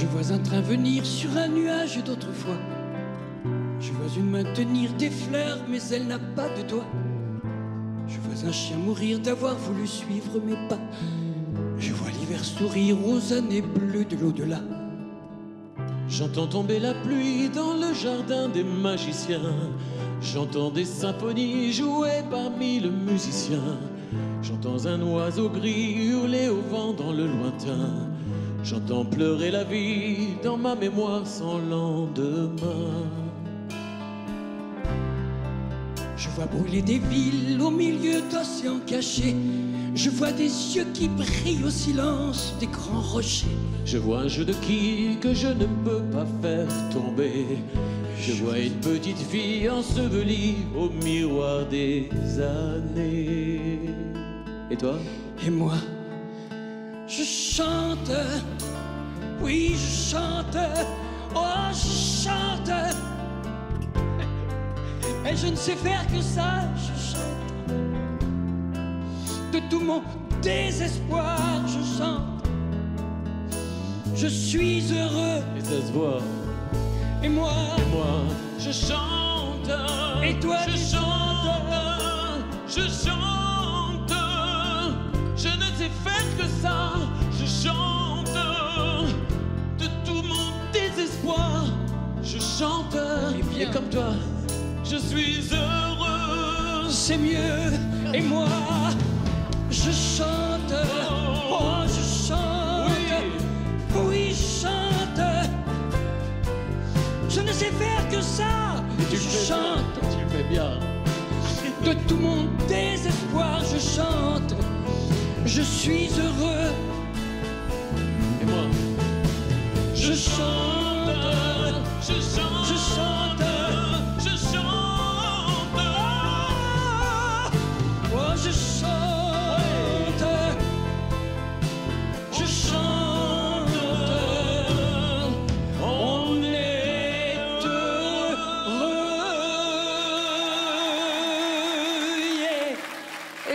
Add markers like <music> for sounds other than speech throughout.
Je vois un train venir sur un nuage d'autrefois. Je vois une main tenir des fleurs, mais elle n'a pas de doigts. Je vois un chien mourir d'avoir voulu suivre mes pas. Je vois l'hiver sourire aux années bleues de l'au-delà. J'entends tomber la pluie dans le jardin des magiciens. J'entends des symphonies jouées par mille musiciens. J'entends un oiseau gris hurler au vent dans le lointain. J'entends pleurer la vie dans ma mémoire sans lendemain. Je vois brûler des villes au milieu d'océans cachés. Je vois des yeux qui brillent au silence des grands rochers. Je vois un jeu de qui que je ne peux pas faire tomber. Je vois une petite fille ensevelie au miroir des années. Et toi? Et moi, je chante, oui, je chante, oh, je chante. <laughs> Et je ne sais faire que ça, je chante. De tout mon désespoir, je chante. Je suis heureux, Et ça se voit. et moi, Moi, je chante. Et toi, je tu chante. Je chante. Chante. Bien. Et comme toi, je suis heureux. c'est mieux. Et moi, je chante, oh, je chante. Oui. Oui, je chante. Je ne sais faire que ça. Tu je chante. bien. Tu fais bien. De tout mon désespoir, je chante. Je suis heureux. Et moi, Je chante.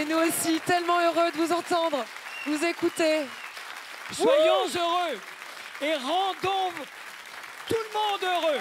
Et nous aussi, tellement heureux de vous entendre, vous écouter. Soyons heureux et rendons tout le monde heureux.